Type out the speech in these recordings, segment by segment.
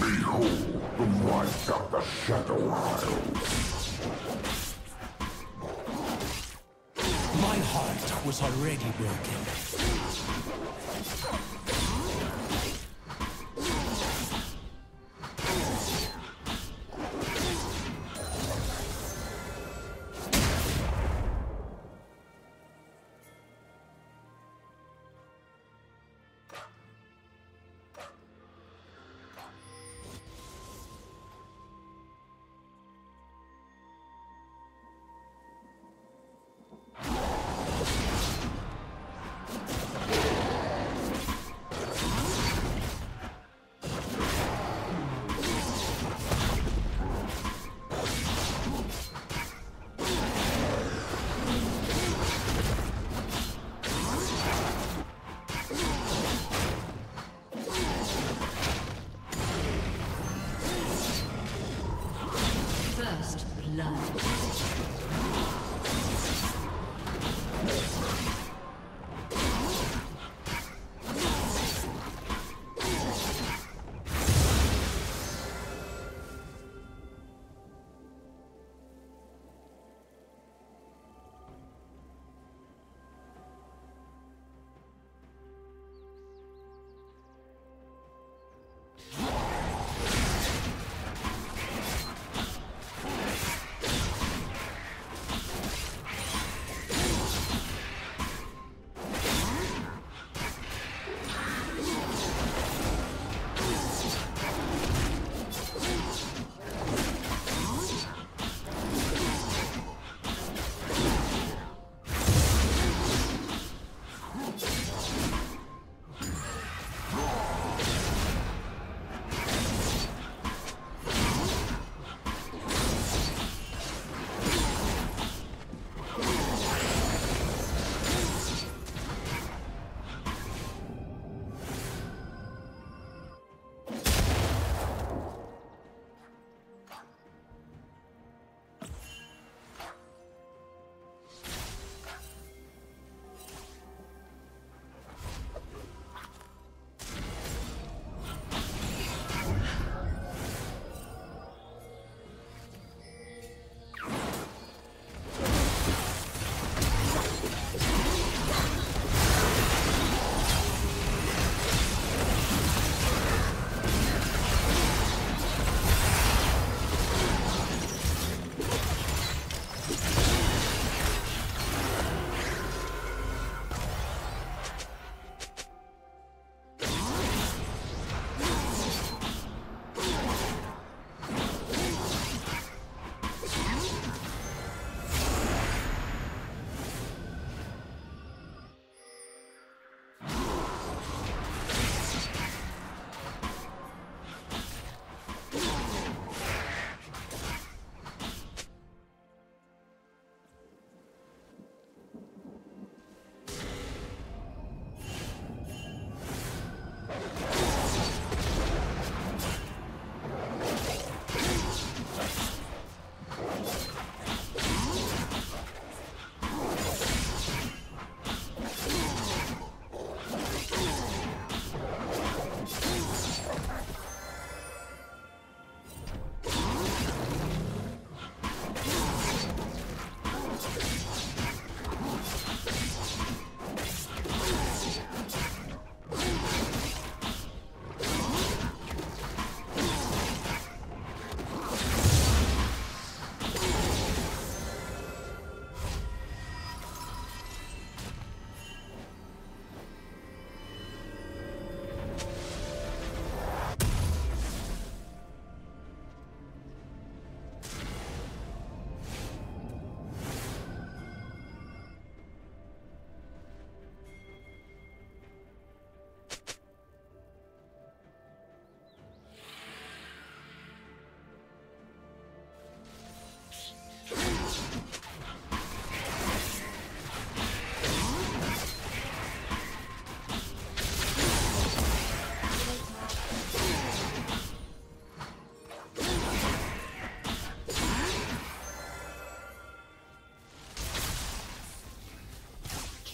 Behold the might of the Shadow Isles. My heart was already broken.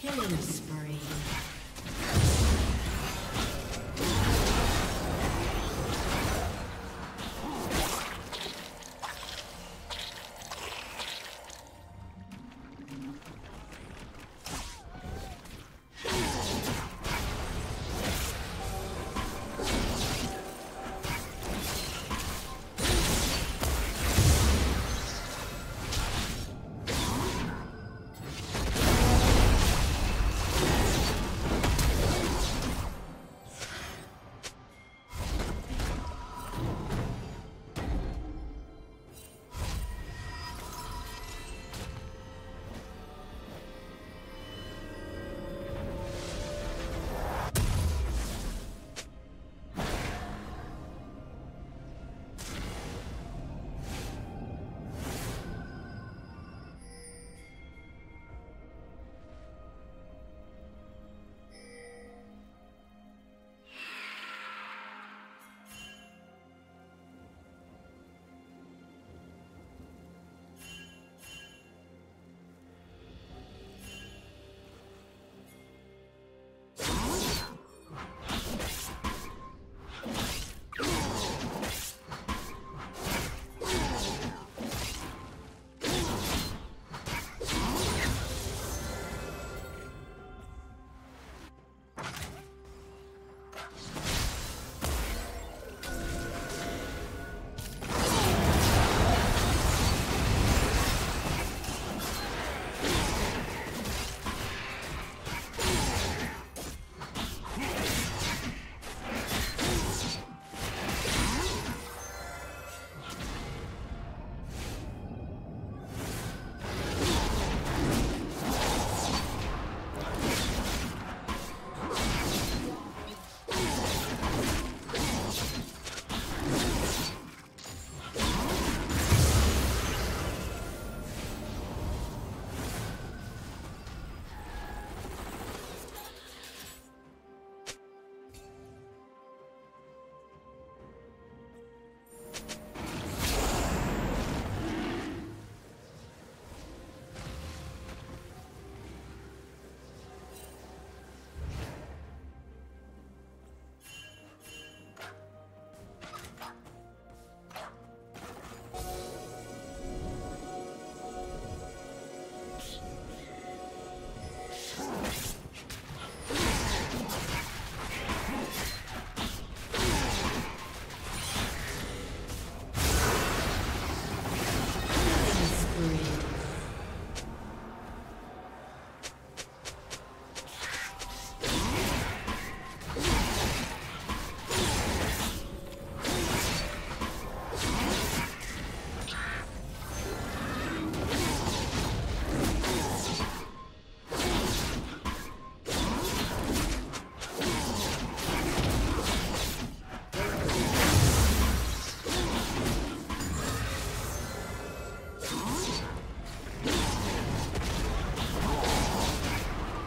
Killing spree.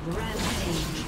Rampage.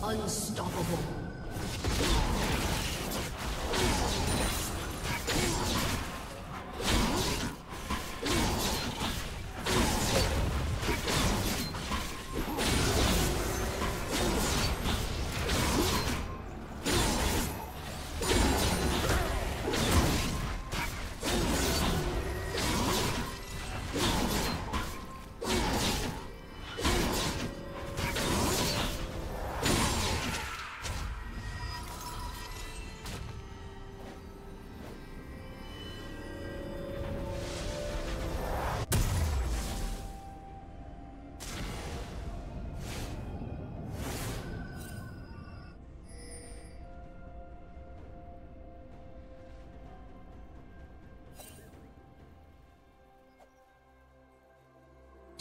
Unstoppable.